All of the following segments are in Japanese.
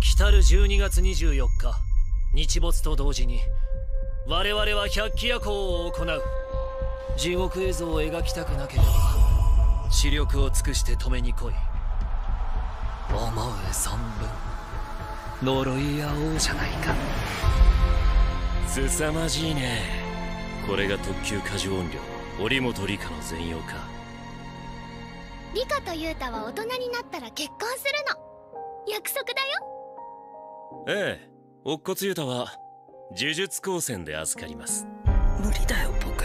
来る12月24日日没と同時に我々は百鬼夜行を行う。地獄絵図を描きたくなければ視力を尽くして止めに来い。思う存分。呪い合おうじゃないか。凄まじいね。これが特級過剰音量。織本理香の全容か。理香と雄太は大人になったら結婚するの。約束だよ。ええ。乙骨ユタは呪術高専で預かります。無理だよ僕。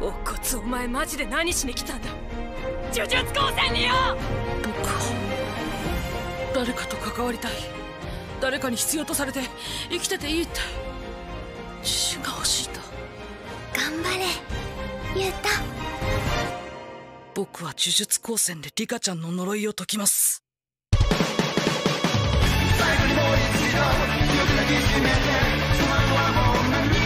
乙骨お前マジで何しに来たんだ？呪術高専によ！僕は誰かと関わりたい。誰かに必要とされて生きてていいって。自信が欲しいんだ頑張れ。雄太僕は呪術高専でリカちゃんの呪いを解きます来いリカ